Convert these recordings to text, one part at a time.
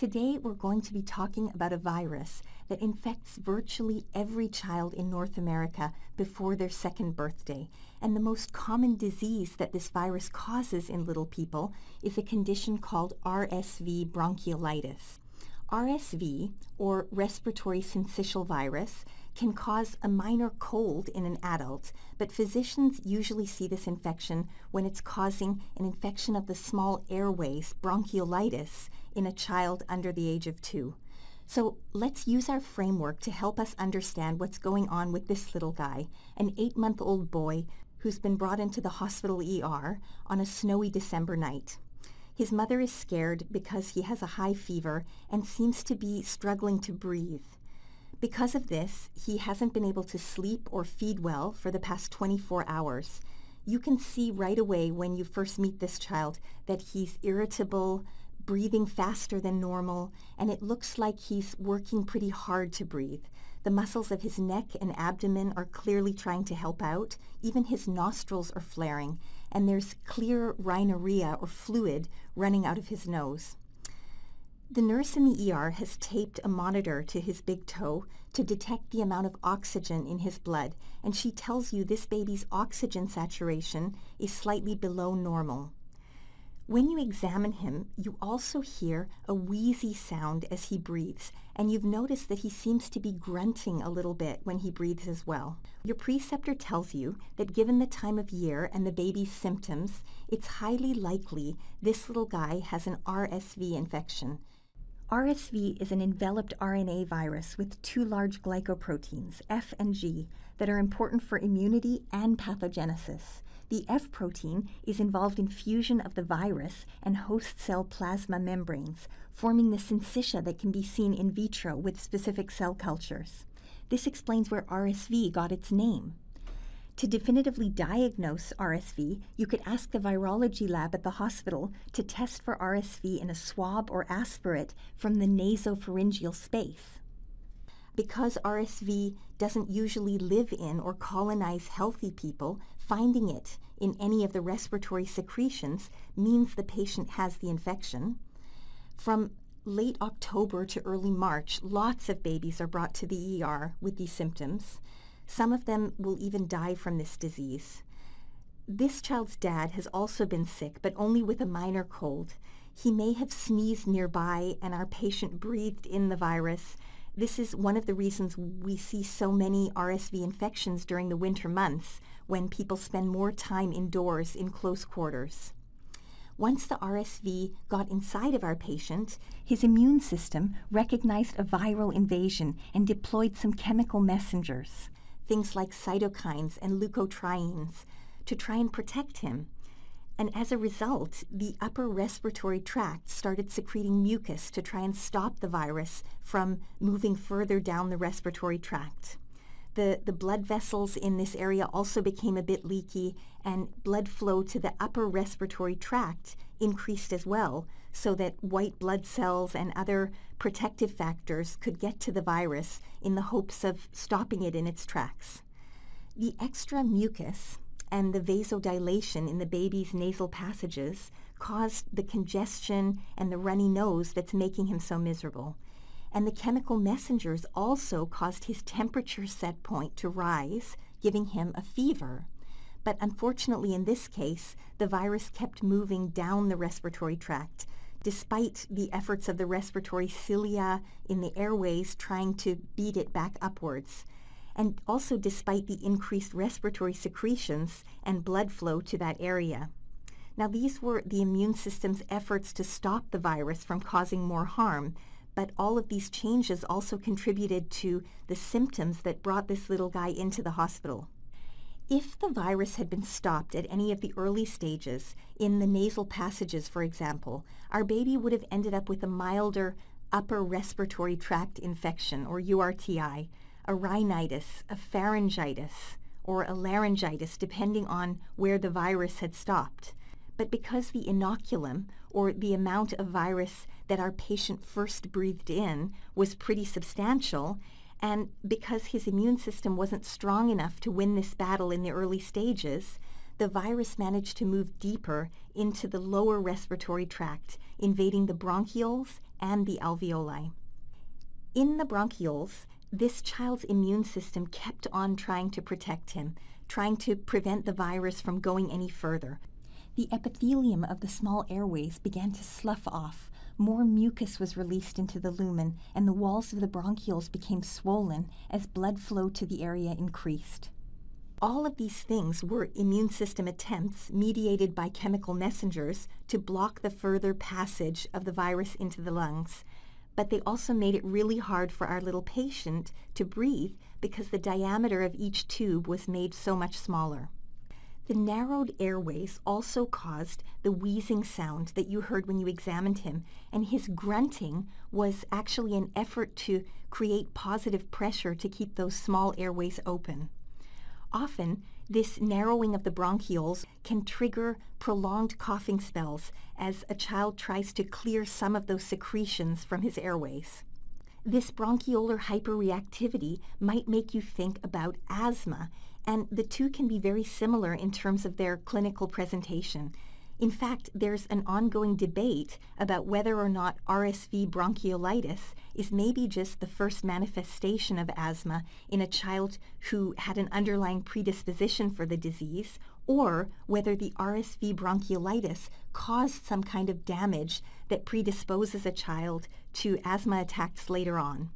Today we're going to be talking about a virus that infects virtually every child in North America before their second birthday. And the most common disease that this virus causes in little people is a condition called RSV bronchiolitis. RSV, or respiratory syncytial virus, can cause a minor cold in an adult, but physicians usually see this infection when it's causing an infection of the small airways, bronchiolitis, in a child under the age of two. So let's use our framework to help us understand what's going on with this little guy, an eight-month-old boy who's been brought into the hospital ER on a snowy December night. His mother is scared because he has a high fever and seems to be struggling to breathe. Because of this, he hasn't been able to sleep or feed well for the past 24 hours. You can see right away when you first meet this child that he's irritable, breathing faster than normal, and it looks like he's working pretty hard to breathe. The muscles of his neck and abdomen are clearly trying to help out. Even his nostrils are flaring, and there's clear rhinorrhea or fluid running out of his nose. The nurse in the ER has taped a monitor to his big toe to detect the amount of oxygen in his blood, and she tells you this baby's oxygen saturation is slightly below normal. When you examine him, you also hear a wheezy sound as he breathes, and you've noticed that he seems to be grunting a little bit when he breathes as well. Your preceptor tells you that given the time of year and the baby's symptoms, it's highly likely this little guy has an RSV infection. RSV is an enveloped RNA virus with two large glycoproteins, F and G, that are important for immunity and pathogenesis. The F protein is involved in fusion of the virus and host cell plasma membranes, forming the syncytia that can be seen in vitro with specific cell cultures. This explains where RSV got its name. To definitively diagnose RSV, you could ask the virology lab at the hospital to test for RSV in a swab or aspirate from the nasopharyngeal space. Because RSV doesn't usually live in or colonize healthy people, finding it in any of the respiratory secretions means the patient has the infection. From late October to early March, lots of babies are brought to the ER with these symptoms. Some of them will even die from this disease. This child's dad has also been sick, but only with a minor cold. He may have sneezed nearby and our patient breathed in the virus this is one of the reasons we see so many RSV infections during the winter months when people spend more time indoors in close quarters. Once the RSV got inside of our patient, his immune system recognized a viral invasion and deployed some chemical messengers, things like cytokines and leukotrienes, to try and protect him. And as a result, the upper respiratory tract started secreting mucus to try and stop the virus from moving further down the respiratory tract. The, the blood vessels in this area also became a bit leaky and blood flow to the upper respiratory tract increased as well so that white blood cells and other protective factors could get to the virus in the hopes of stopping it in its tracks. The extra mucus and the vasodilation in the baby's nasal passages caused the congestion and the runny nose that's making him so miserable. And the chemical messengers also caused his temperature set point to rise, giving him a fever. But unfortunately, in this case, the virus kept moving down the respiratory tract, despite the efforts of the respiratory cilia in the airways trying to beat it back upwards and also despite the increased respiratory secretions and blood flow to that area. Now, these were the immune system's efforts to stop the virus from causing more harm, but all of these changes also contributed to the symptoms that brought this little guy into the hospital. If the virus had been stopped at any of the early stages, in the nasal passages, for example, our baby would have ended up with a milder upper respiratory tract infection, or URTI, a rhinitis, a pharyngitis, or a laryngitis, depending on where the virus had stopped. But because the inoculum, or the amount of virus that our patient first breathed in, was pretty substantial, and because his immune system wasn't strong enough to win this battle in the early stages, the virus managed to move deeper into the lower respiratory tract, invading the bronchioles and the alveoli. In the bronchioles, this child's immune system kept on trying to protect him, trying to prevent the virus from going any further. The epithelium of the small airways began to slough off. More mucus was released into the lumen, and the walls of the bronchioles became swollen as blood flow to the area increased. All of these things were immune system attempts mediated by chemical messengers to block the further passage of the virus into the lungs. But they also made it really hard for our little patient to breathe because the diameter of each tube was made so much smaller. The narrowed airways also caused the wheezing sound that you heard when you examined him, and his grunting was actually an effort to create positive pressure to keep those small airways open. Often, this narrowing of the bronchioles can trigger prolonged coughing spells as a child tries to clear some of those secretions from his airways. This bronchiolar hyperreactivity might make you think about asthma, and the two can be very similar in terms of their clinical presentation. In fact, there's an ongoing debate about whether or not RSV bronchiolitis is maybe just the first manifestation of asthma in a child who had an underlying predisposition for the disease, or whether the RSV bronchiolitis caused some kind of damage that predisposes a child to asthma attacks later on.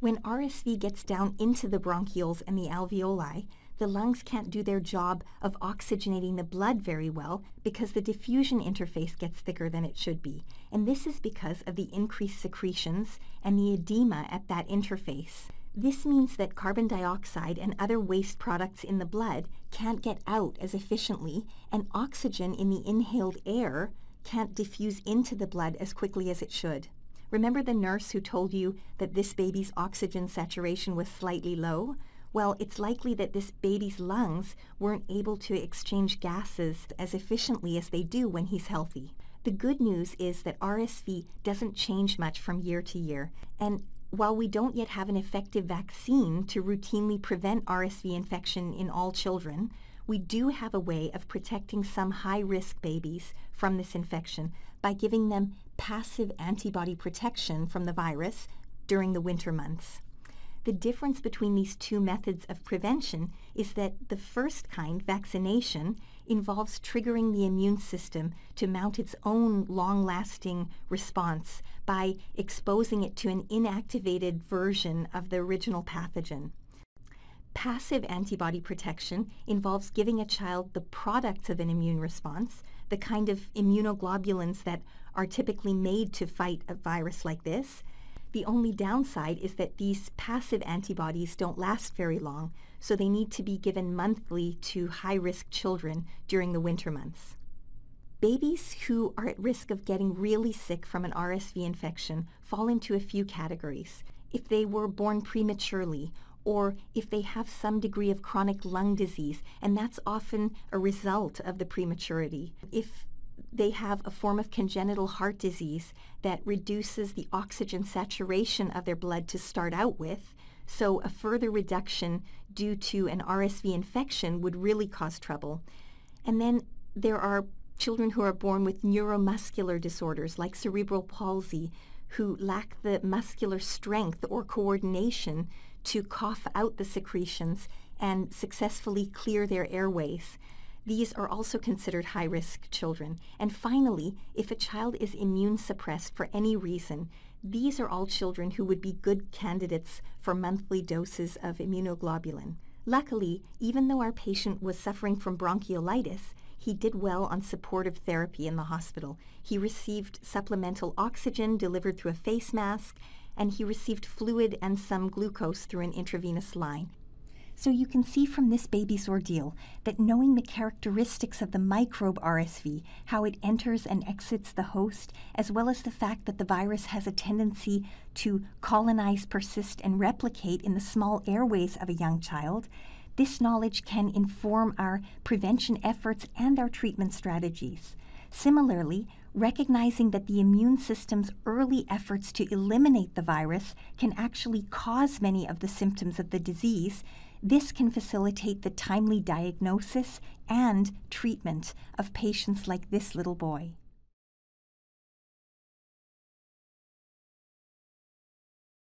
When RSV gets down into the bronchioles and the alveoli, the lungs can't do their job of oxygenating the blood very well because the diffusion interface gets thicker than it should be. And this is because of the increased secretions and the edema at that interface. This means that carbon dioxide and other waste products in the blood can't get out as efficiently, and oxygen in the inhaled air can't diffuse into the blood as quickly as it should. Remember the nurse who told you that this baby's oxygen saturation was slightly low? Well, it's likely that this baby's lungs weren't able to exchange gases as efficiently as they do when he's healthy. The good news is that RSV doesn't change much from year to year, and while we don't yet have an effective vaccine to routinely prevent RSV infection in all children, we do have a way of protecting some high-risk babies from this infection by giving them passive antibody protection from the virus during the winter months. The difference between these two methods of prevention is that the first kind, vaccination, involves triggering the immune system to mount its own long-lasting response by exposing it to an inactivated version of the original pathogen. Passive antibody protection involves giving a child the products of an immune response, the kind of immunoglobulins that are typically made to fight a virus like this, the only downside is that these passive antibodies don't last very long, so they need to be given monthly to high-risk children during the winter months. Babies who are at risk of getting really sick from an RSV infection fall into a few categories. If they were born prematurely, or if they have some degree of chronic lung disease, and that's often a result of the prematurity. If they have a form of congenital heart disease that reduces the oxygen saturation of their blood to start out with. So a further reduction due to an RSV infection would really cause trouble. And then there are children who are born with neuromuscular disorders like cerebral palsy who lack the muscular strength or coordination to cough out the secretions and successfully clear their airways. These are also considered high-risk children. And finally, if a child is immune suppressed for any reason, these are all children who would be good candidates for monthly doses of immunoglobulin. Luckily, even though our patient was suffering from bronchiolitis, he did well on supportive therapy in the hospital. He received supplemental oxygen delivered through a face mask, and he received fluid and some glucose through an intravenous line. So you can see from this baby's ordeal that knowing the characteristics of the microbe RSV, how it enters and exits the host, as well as the fact that the virus has a tendency to colonize, persist, and replicate in the small airways of a young child, this knowledge can inform our prevention efforts and our treatment strategies. Similarly, recognizing that the immune system's early efforts to eliminate the virus can actually cause many of the symptoms of the disease This can facilitate the timely diagnosis and treatment of patients like this little boy.